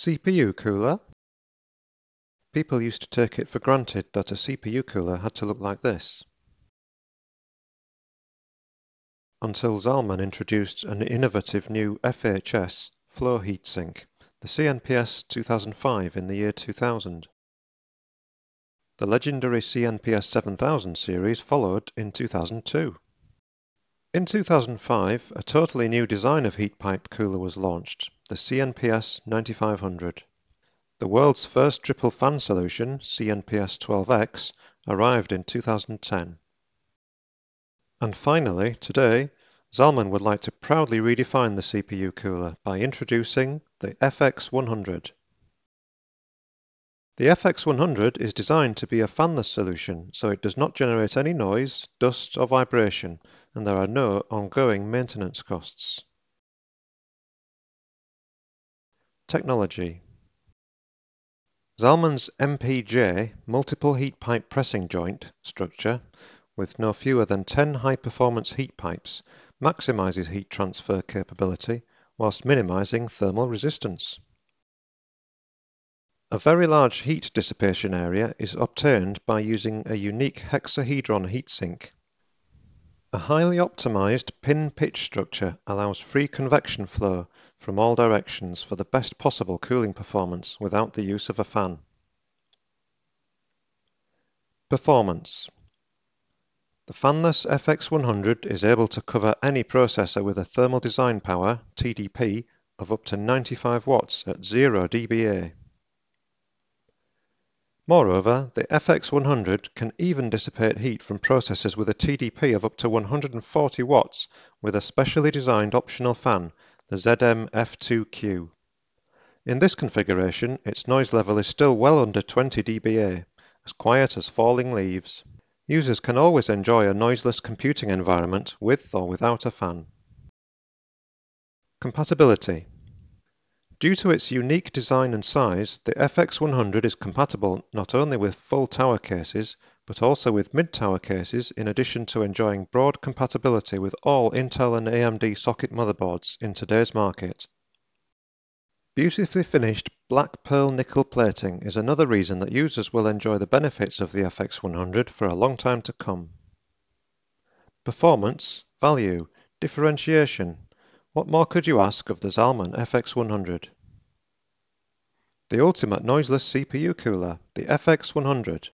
CPU cooler. People used to take it for granted that a CPU cooler had to look like this. Until Zalman introduced an innovative new FHS flower heatsink, the CNPS 2005 in the year 2000. The legendary CNPS 7000 series followed in 2002. In 2005, a totally new design of heat pipe cooler was launched, the CNPS 9500. The world's first triple fan solution, CNPS 12X, arrived in 2010. And finally, today, Zalman would like to proudly redefine the CPU cooler by introducing the FX100. The FX100 is designed to be a fanless solution, so it does not generate any noise, dust or vibration, and there are no ongoing maintenance costs. Technology Zalman's MPJ multiple heat pipe pressing joint structure with no fewer than 10 high-performance heat pipes maximizes heat transfer capability whilst minimizing thermal resistance. A very large heat dissipation area is obtained by using a unique hexahedron heatsink. A highly optimized fin pitch structure allows free convection flow from all directions for the best possible cooling performance without the use of a fan. Performance The fanless FX100 is able to cover any processor with a thermal design power TDP of up to 95 watts at 0 dBA. Moreover, the FX100 can even dissipate heat from processors with a TDP of up to 140 watts with a specially designed optional fan, the ZM-F2Q. In this configuration, its noise level is still well under 20 dBA, as quiet as falling leaves. Users can always enjoy a noiseless computing environment with or without a fan. Compatibility Due to its unique design and size, the FX100 is compatible not only with full tower cases, but also with mid-tower cases in addition to enjoying broad compatibility with all Intel and AMD socket motherboards in today's market. Beautifully finished black pearl nickel plating is another reason that users will enjoy the benefits of the FX100 for a long time to come. Performance, value, differentiation, what more could you ask of the Zalman FX100? The ultimate noiseless CPU cooler, the FX100.